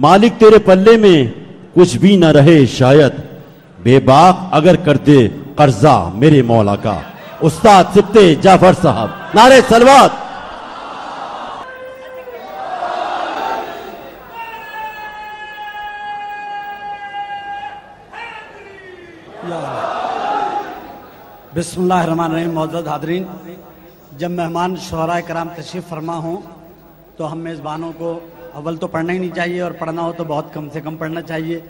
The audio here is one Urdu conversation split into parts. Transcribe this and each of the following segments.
مالک تیرے پلے میں کچھ بھی نہ رہے شاید۔ بے باق اگر کر دے قرضہ میرے مولا کا۔ استاد سبتے جعفر صاحب۔ نعرے سلوات۔ بسم اللہ الرحمن الرحیم، معزز حاضرین۔ جب مہمان شہرائے کرام تشریف فرما ہوں، تو ہم میزبانوں کو اول تو پڑھنا ہی نہیں چاہیے اور پڑھنا ہو تو بہت کم سے کم پڑھنا چاہیے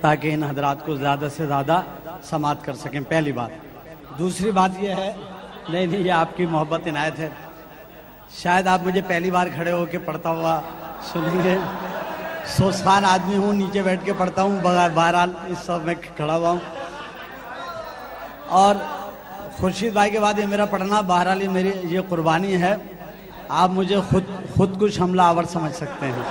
تاکہ ان حضرات کو زیادہ سے زیادہ سماعت کر سکیں، پہلی بات۔ دوسری بات یہ ہے، نہیں نہیں، یہ آپ کی محبت عنایت ہے۔ شاید آپ مجھے پہلی بار کھڑے ہو کے پڑھتا ہوا سنیں گے سوسخان آدمی ہوں، نیچے بیٹھ کے پڑھتا ہوں بہرحال اس سب میں کھڑا ہوا ہوں۔ اور خورشید بھائی کے بعد یہ میرا پڑھنا، بہرحال یہ میری، یہ قربانی ہے۔ آپ مجھے خود خود کچھ حملہ آور سمجھ سکتے ہیں۔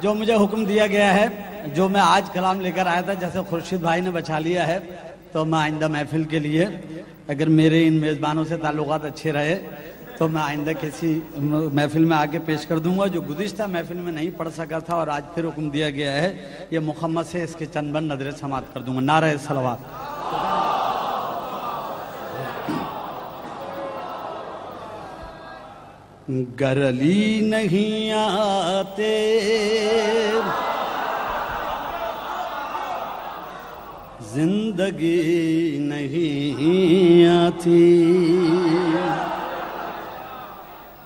جو مجھے حکم دیا گیا ہے، جو میں آج کلام لے کر آیا تھا، جیسے خورشید بھائی نے بچا لیا ہے، تو میں آئندہ محفل کے لیے، اگر میرے ان میزبانوں سے تعلقات اچھے رہے، تو میں آئندہ کسی محفل میں آگے پیش کر دوں گا، جو گزشتہ محفل میں نہیں پڑھ سکا تھا اور آج پھر حکم دیا گیا ہے، یہ محمد سے اس کے چند بند نظر سماعت کر دوں گا۔ نعرہ سلوات گرلی نہیں آتے۔ زندگی نہیں آتی۔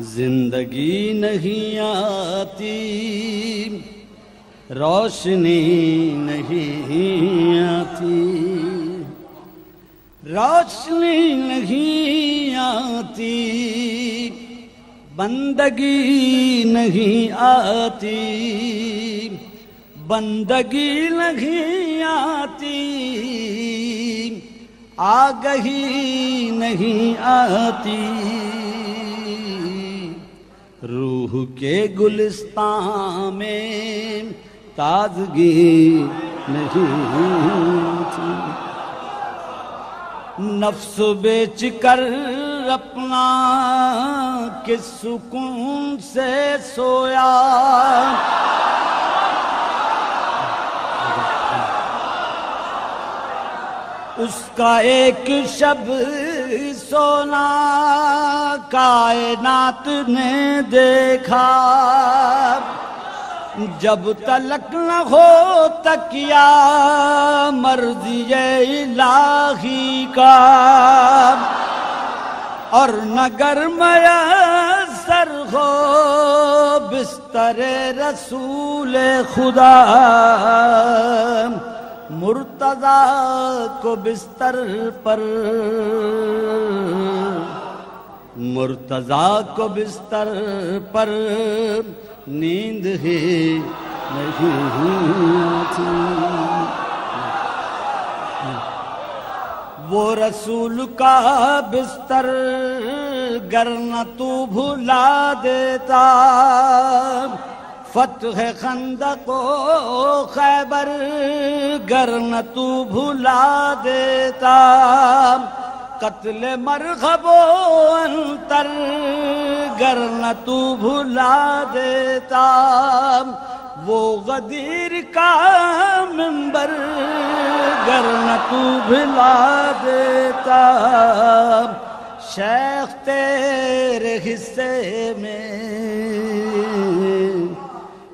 زندگی نہیں آتی۔ روشنی نہیں آتی۔ روشنی نہیں آتی۔ بندگی نہیں آتی، بندگی نہیں آتی، آگہی نہیں آتی۔ روح کے گلستان میں تازگی نہیں آتی۔ نفس بیچ کر اپنا کس سکون سے سویا۔ اس کا ایک شب سونا کائنات نے دیکھا۔ جب تلک نہ ہو تکیا مرضی الہی کا۔ اور نگر میسر ہو بستر رسول خدا مرتضی کو بستر پر مرتضی کو بستر پر نیند ہی نہیں تھی۔ وہ رسول کا بستر گرنا تو بھلا دیتا۔ فتح خندق و خیبر گرنا تو بھلا دیتا۔ قتل مرغب و انتر گرنا تو بھلا دیتا۔ وہ غدیر کا ممبر گرنا تو بھلا دیتا۔ شیخ تیرے حصے میں،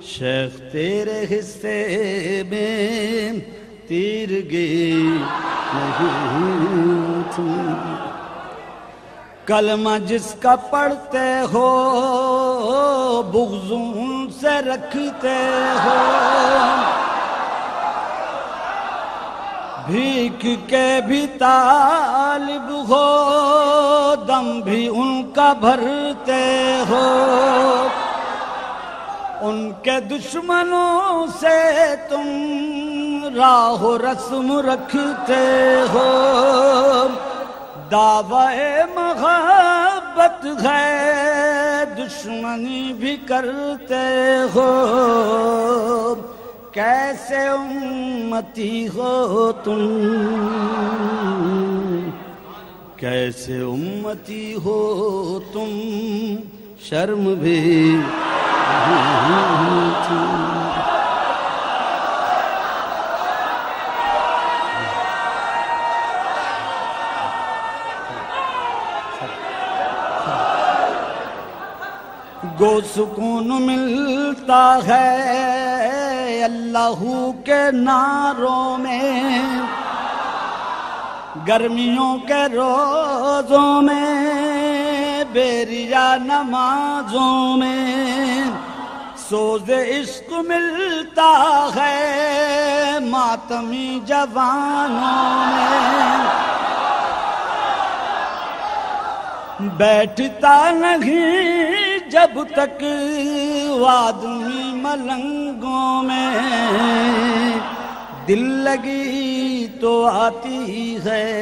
شیخ تیرے حصے میں تیر گی نہیں تھی۔ کلمہ جس کا پڑھتے ہو، بغضوں سے رکھتے ہو۔ بھیک کے بھی طالب ہو، دم بھی ان کا بھرتے ہو۔ ان کے دشمنوں سے تم راہ رسم رکھتے ہو۔ دعوی مغا محبت ہے دشمنی بھی کرتے ہو۔ کیسے امتی ہو تم؟ کیسے امتی ہو تم؟ شرم بھی گو سکون ملتا ہے اللہ کے ناروں میں۔ گرمیوں کے روزوں میں، بیریا نمازوں میں سوز عشق ملتا ہے ماتمی جوانوں میں۔ بیٹھتا نہیں جب تک وادمی ملنگوں میں دل لگی تو آتی ہے۔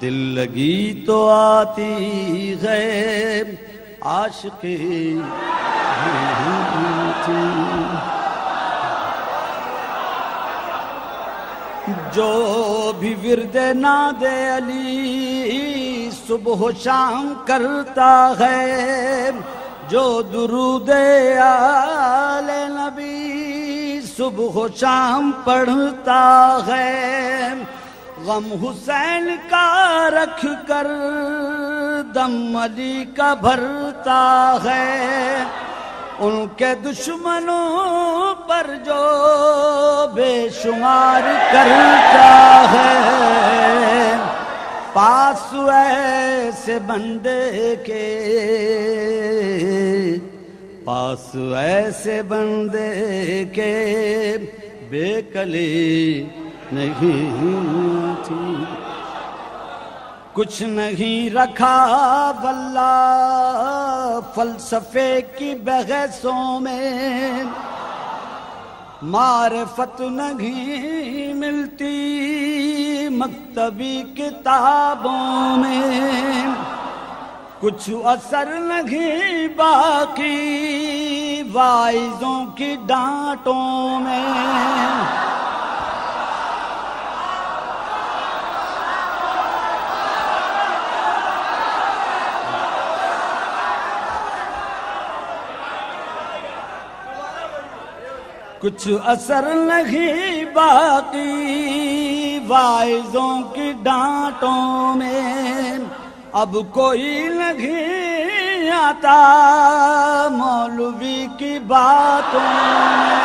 دل لگی تو آتی ہے۔ عاشقی جو بھی ورد ناد علی صبح و شام کرتا ہے، جو درود آل نبی صبح و شام پڑھتا ہے۔ غم حسین کا رکھ کر دم علی کا بھرتا ہے۔ ان کے دشمنوں پر جو بے شمار کرتا ہے۔ پاس ایسے بندے کے پاس ایسے بندے کے بے کلی نہیں تھی۔ کچھ نہیں رکھا، واللہ، فلسفے کی بحثوں میں معرفت نہیں ملتی، مکتبی کتابوں میں کچھ اثر نہیں باقی، وائزوں کی ڈانٹوں میں کچھ اثر نہیں باقی، وائزوں کی ڈانٹوں میں اب کوئی نہیں آتا، مولوی کی باتوں میں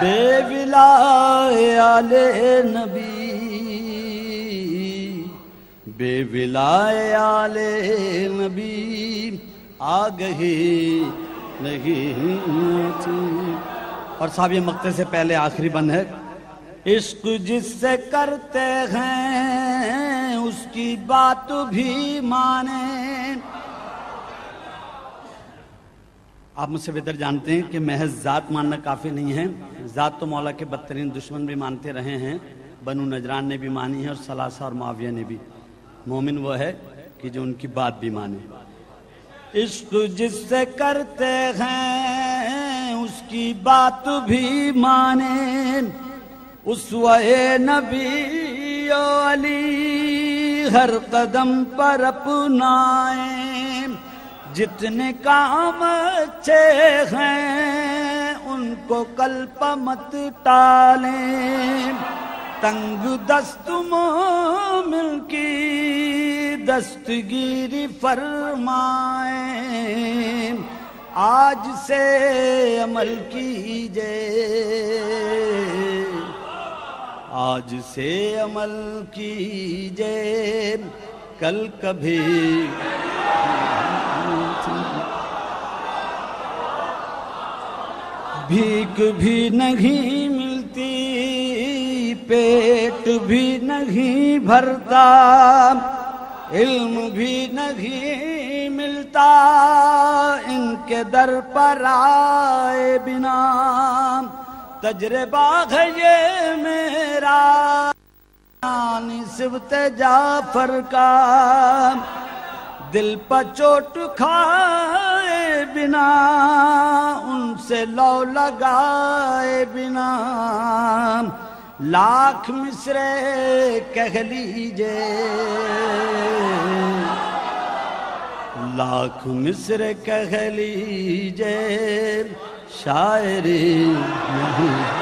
بے ولائے آل نبی۔ بے ولائے آل نبی۔ آ گئی نہیں تھی۔ اور صاحب، یہ مقتے سے پہلے آخری بند ہے۔ عشق جس سے کرتے ہیں، اس کی بات بھی مانے۔ آپ مجھ سے بہتر جانتے ہیں کہ محض ذات ماننا کافی نہیں ہے۔ ذات تو مولا کے بدترین دشمن بھی مانتے رہے ہیں۔ بنو نجران نے بھی مانی ہے اور سلاسہ اور معاویہ نے بھی۔ مومن وہ ہے کہ جو ان کی بات بھی مانے۔ عشق جس سے کرتے ہیں، اس کی بات بھی مانے۔ اس وے نبی علی ہر قدم پر اپنائیں جتنے کام اچھے ہیں، ان کو کلپ مت ٹالیں۔ تنگ دست مومن کی دستگیری فرمائیں۔ آج سے عمل کیجیے آج سے عمل کیجیے کل کبھی بھیک بھی نہیں ملتی، پیٹ بھی نہیں بھرتا، علم بھی نہیں ملتا، ان کے در پر آئے بنا۔ تجربہ ہے یہ میرا نسبت جعفر کا۔ دل پر چوٹ کھائے بنا، ان سے لو لگائے بنا۔ لاکھ مصرے کہہ لیجے لاکھ مصر کہہ لیجے شاعری نہیں۔